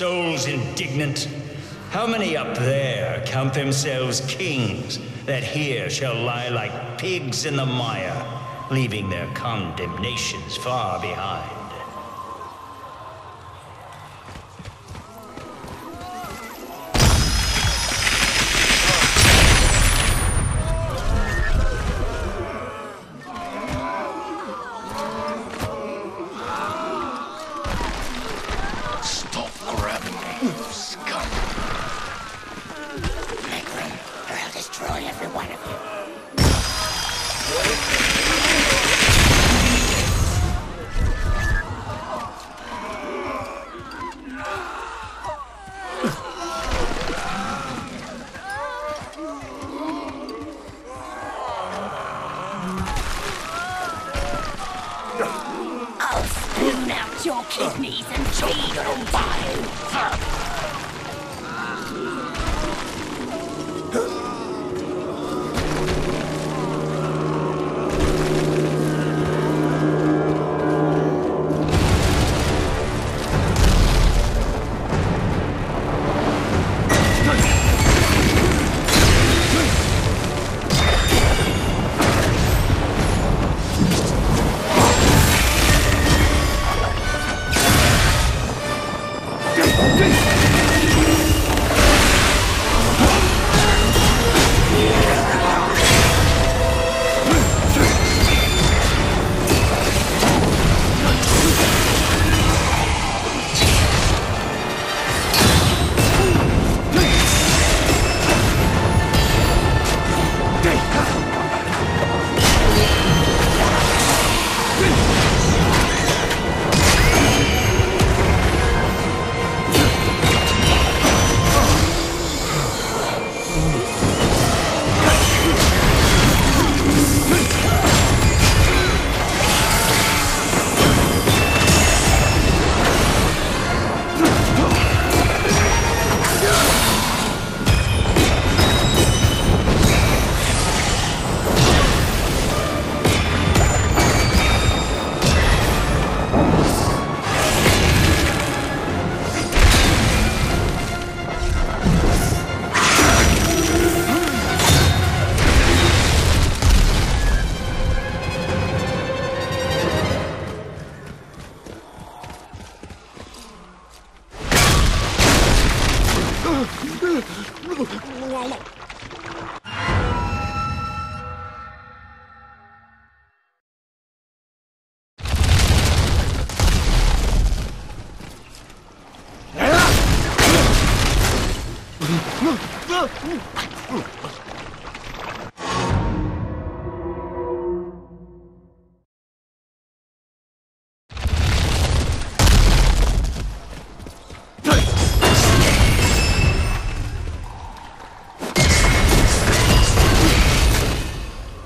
Souls indignant, how many up there count themselves kings that here shall lie like pigs in the mire, leaving their condemnations far behind? Your kidneys and feed on bile.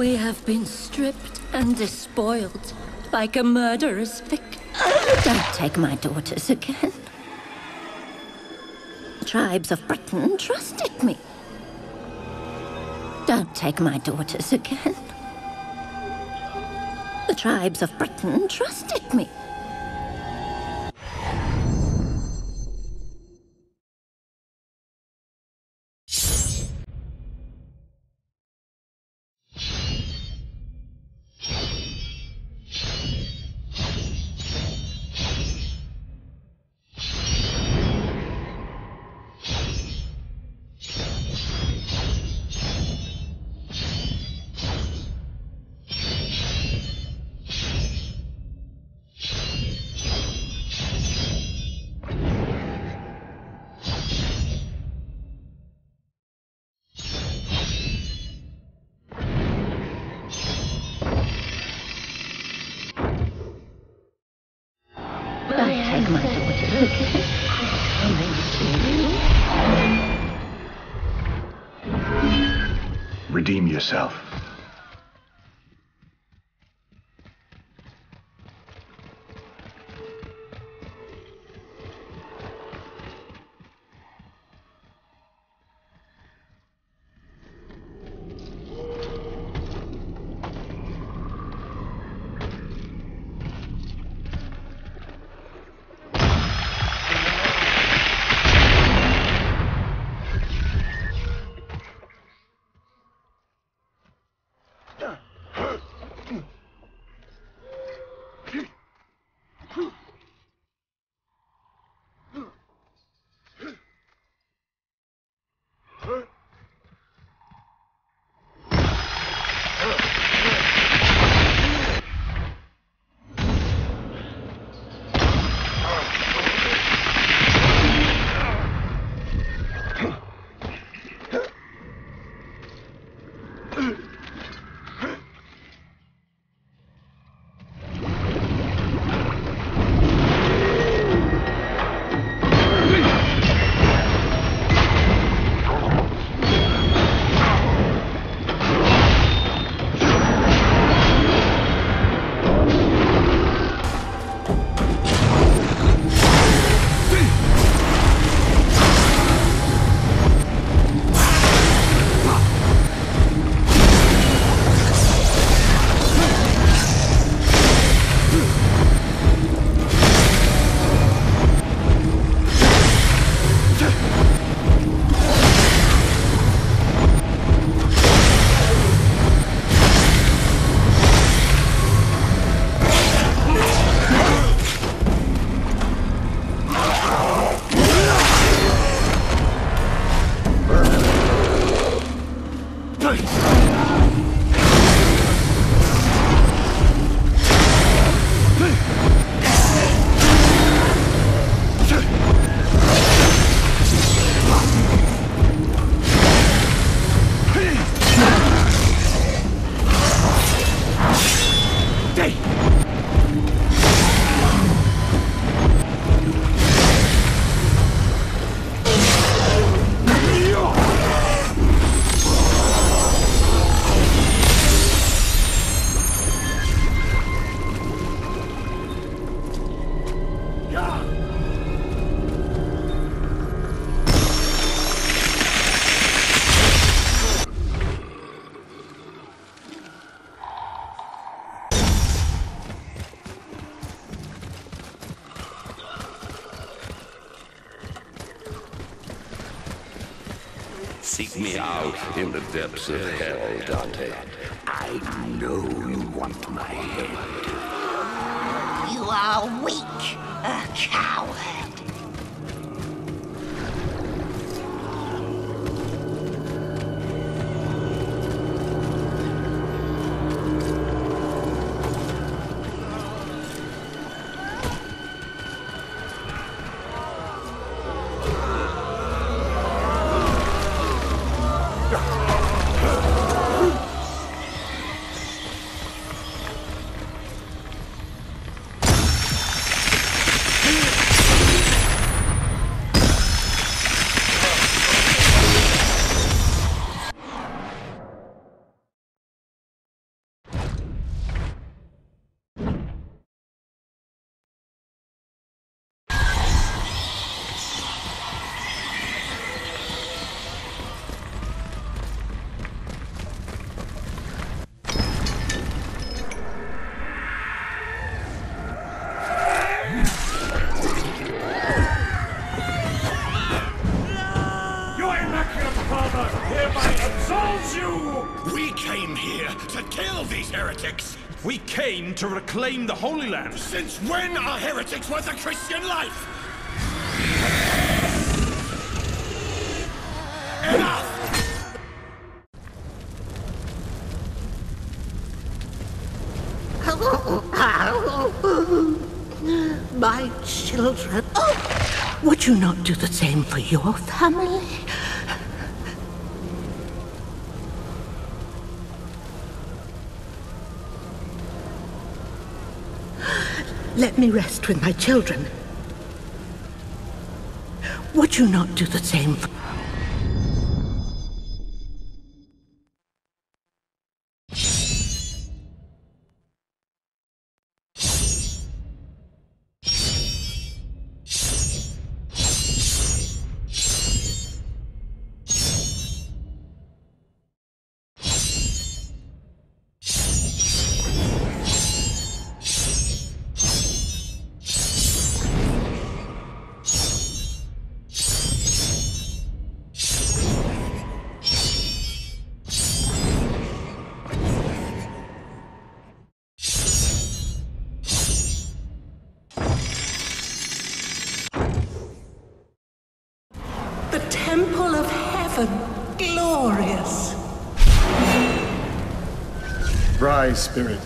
We have been stripped and despoiled like a murderous victim. Don't take my daughters again. The tribes of Britain trusted me. Don't take my daughters again. The tribes of Britain trusted me. Redeem yourself. Oh. Seek me out in the depths of hell, Dante. I know you want my head. You are weak, a coward. To reclaim the Holy Land. Since when are heretics worth a Christian life? Enough! My children. Oh, would you not do the same for your family? Let me rest with my children. Would you not do the same for spirit.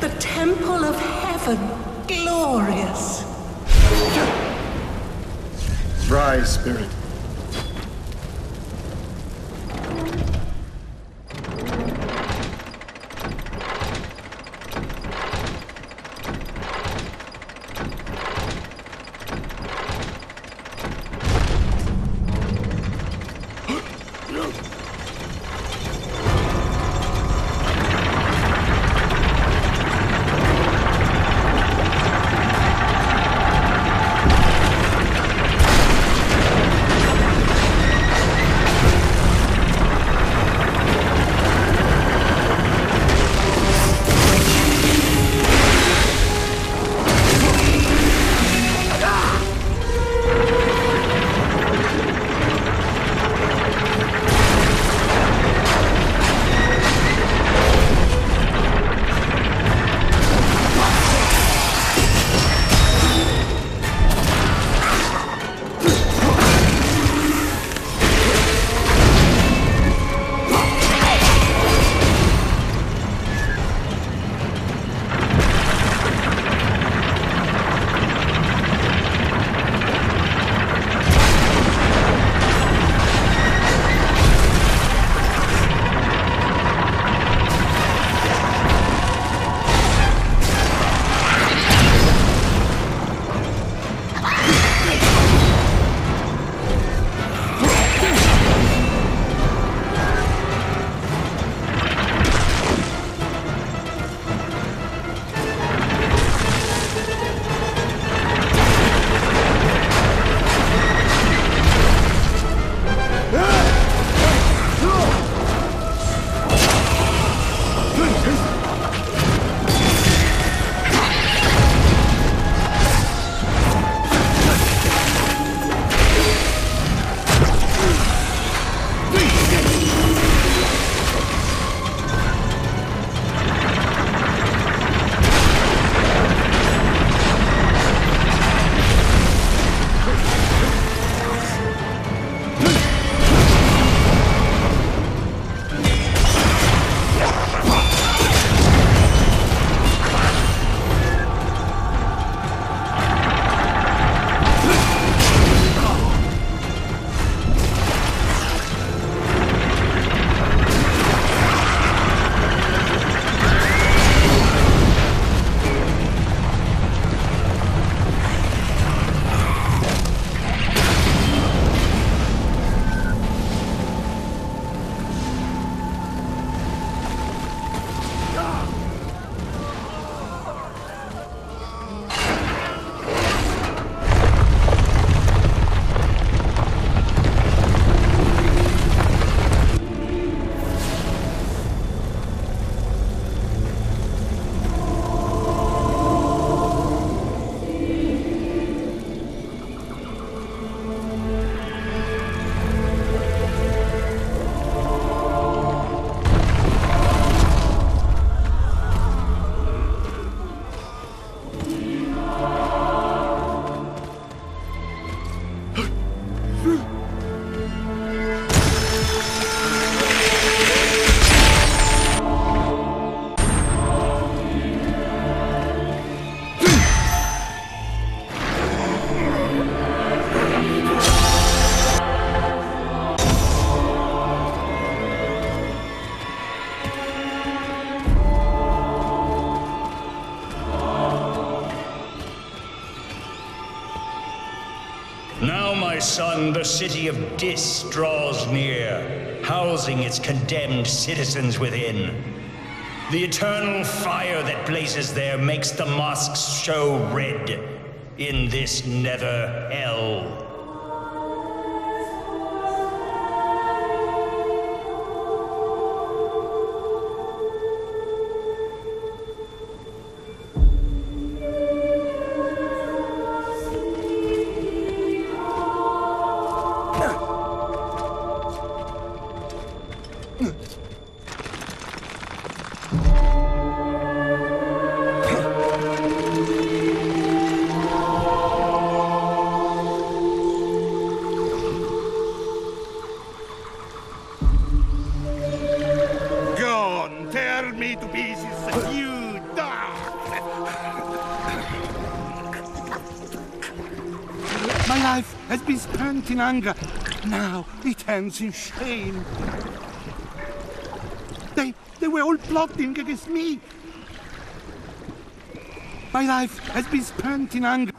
The temple of heaven glorious. Rise, spirit. Now, my son, the city of Dis draws near, housing its condemned citizens within. The eternal fire that blazes there makes the mosques show red in this nether hell. In anger. Now it ends in shame. They, they were all plotting against me. My life has been spent in anger.